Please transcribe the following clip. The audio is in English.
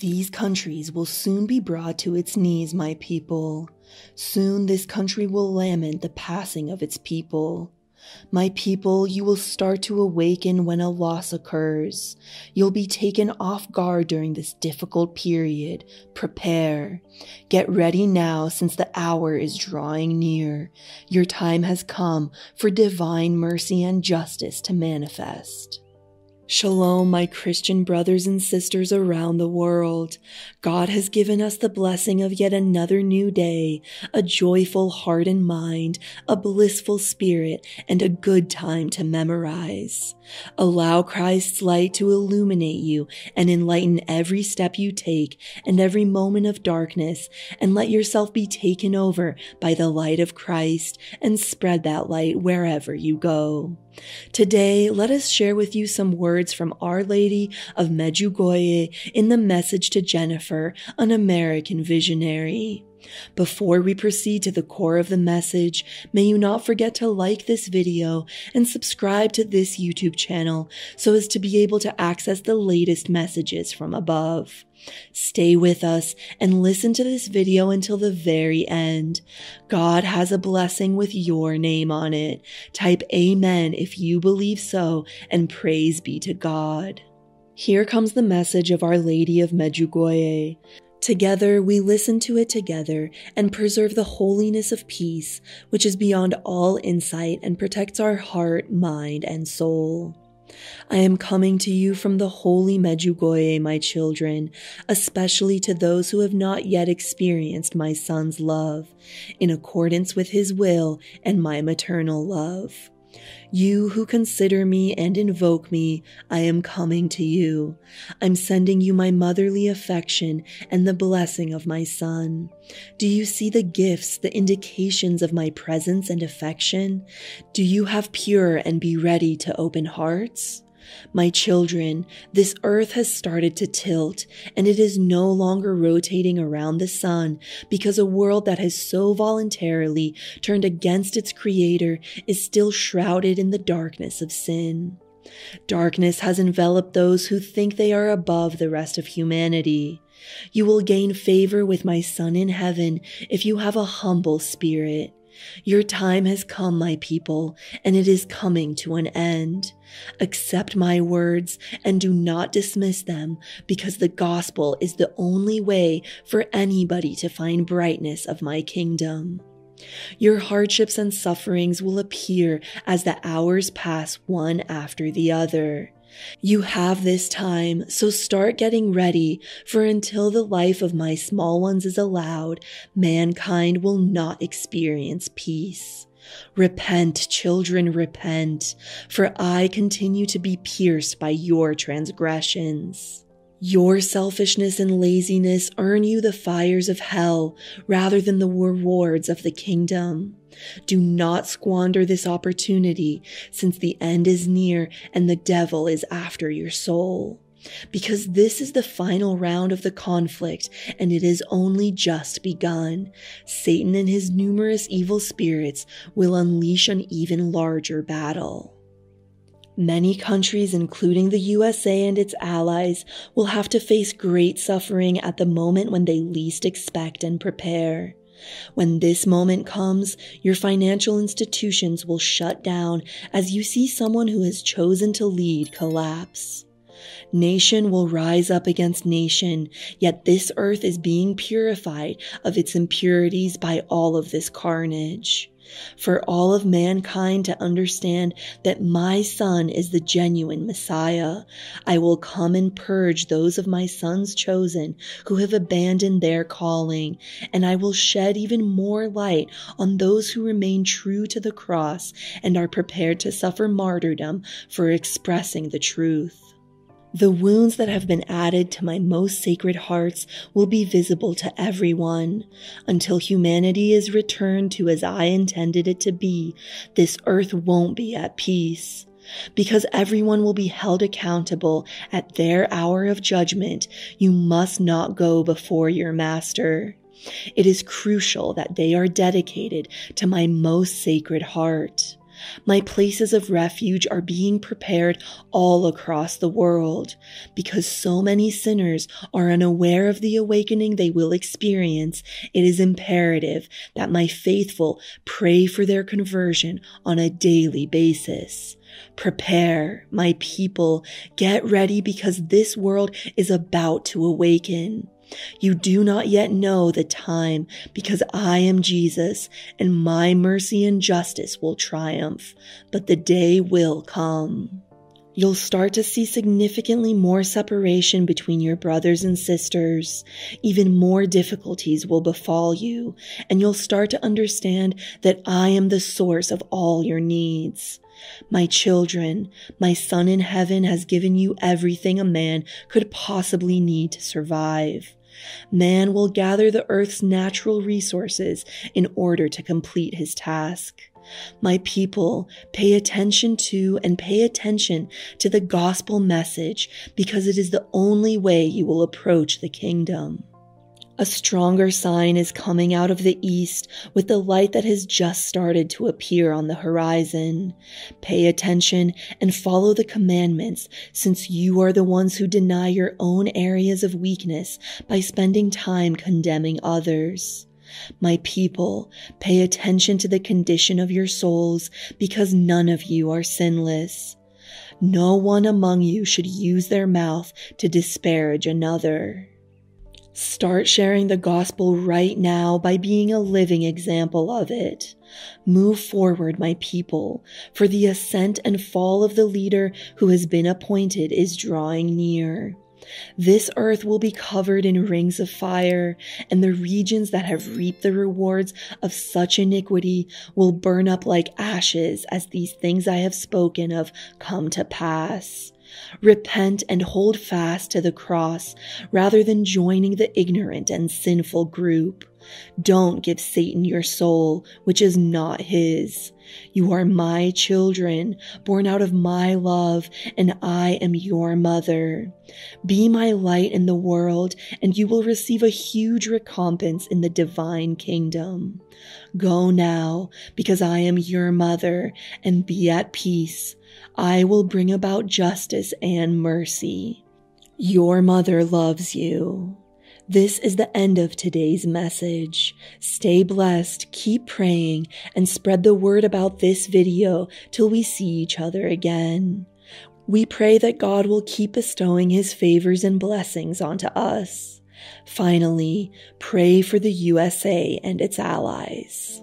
These countries will soon be brought to its knees, my people. Soon this country will lament the passing of its people. My people, you will start to awaken when a loss occurs. You'll be taken off guard during this difficult period. Prepare. Get ready now since the hour is drawing near. Your time has come for divine mercy and justice to manifest. Shalom, my Christian brothers and sisters around the world. God has given us the blessing of yet another new day, a joyful heart and mind, a blissful spirit, and a good time to memorize. Allow Christ's light to illuminate you and enlighten every step you take and every moment of darkness, and let yourself be taken over by the light of Christ and spread that light wherever you go. Today, let us share with you some words from Our Lady of Medjugorje in the message to Jennifer, an American visionary. Before we proceed to the core of the message, may you not forget to like this video and subscribe to this YouTube channel so as to be able to access the latest messages from above. Stay with us and listen to this video until the very end. God has a blessing with your name on it. Type Amen if you believe so, and praise be to God. Here comes the message of Our Lady of Medjugorje. Together we listen to it together and preserve the holiness of peace, which is beyond all insight and protects our heart, mind, and soul. I am coming to you from the holy Medjugorje, my children, especially to those who have not yet experienced my son's love, in accordance with his will and my maternal love. You who consider me and invoke me, I am coming to you. I'm sending you my motherly affection and the blessing of my son. Do you see the gifts, the indications of my presence and affection? Do you have pure and be ready to open hearts? My children, this earth has started to tilt and it is no longer rotating around the sun because a world that has so voluntarily turned against its creator is still shrouded in the darkness of sin. Darkness has enveloped those who think they are above the rest of humanity. You will gain favor with my Son in heaven if you have a humble spirit. Your time has come, my people, and it is coming to an end. Accept my words and do not dismiss them because the gospel is the only way for anybody to find brightness of my kingdom. Your hardships and sufferings will appear as the hours pass one after the other. You have this time, so start getting ready, for until the life of my small ones is allowed, mankind will not experience peace. Repent, children, repent, for I continue to be pierced by your transgressions. Your selfishness and laziness earn you the fires of hell rather than the rewards of the kingdom. Do not squander this opportunity since the end is near and the devil is after your soul. Because this is the final round of the conflict and it is only just begun. Satan and his numerous evil spirits will unleash an even larger battle. Many countries, including the USA and its allies, will have to face great suffering at the moment when they least expect and prepare. When this moment comes, your financial institutions will shut down as you see someone who has chosen to lead collapse. Nation will rise up against nation, yet this earth is being purified of its impurities by all of this carnage for all of mankind to understand that my son is the genuine Messiah. I will come and purge those of my sons chosen who have abandoned their calling, and I will shed even more light on those who remain true to the cross and are prepared to suffer martyrdom for expressing the truth. The wounds that have been added to my most sacred hearts will be visible to everyone. Until humanity is returned to as I intended it to be, this earth won't be at peace. Because everyone will be held accountable at their hour of judgment, you must not go before your master. It is crucial that they are dedicated to my most sacred heart. My places of refuge are being prepared all across the world because so many sinners are unaware of the awakening they will experience. It is imperative that my faithful pray for their conversion on a daily basis. Prepare, my people. Get ready because this world is about to awaken. You do not yet know the time because I am Jesus and my mercy and justice will triumph, but the day will come. You'll start to see significantly more separation between your brothers and sisters. Even more difficulties will befall you, and you'll start to understand that I am the source of all your needs. My children, my Son in heaven has given you everything a man could possibly need to survive. Man will gather the earth's natural resources in order to complete his task. My people, pay attention to and pay attention to the gospel message because it is the only way you will approach the kingdom. A stronger sign is coming out of the east with the light that has just started to appear on the horizon. Pay attention and follow the commandments since you are the ones who deny your own areas of weakness by spending time condemning others. My people, pay attention to the condition of your souls because none of you are sinless. No one among you should use their mouth to disparage another. Start sharing the gospel right now by being a living example of it. Move forward, my people, for the ascent and fall of the leader who has been appointed is drawing near. This earth will be covered in rings of fire, and the regions that have reaped the rewards of such iniquity will burn up like ashes as these things I have spoken of come to pass. Repent and hold fast to the cross rather than joining the ignorant and sinful group. Don't give Satan your soul, which is not his. You are my children, born out of my love, and I am your mother. Be my light in the world, and you will receive a huge recompense in the divine kingdom. Go now, because I am your mother, and be at peace. I will bring about justice and mercy. Your mother loves you. This is the end of today's message. Stay blessed, keep praying, and spread the word about this video till we see each other again. We pray that God will keep bestowing his favors and blessings onto us. Finally, pray for the USA and its allies.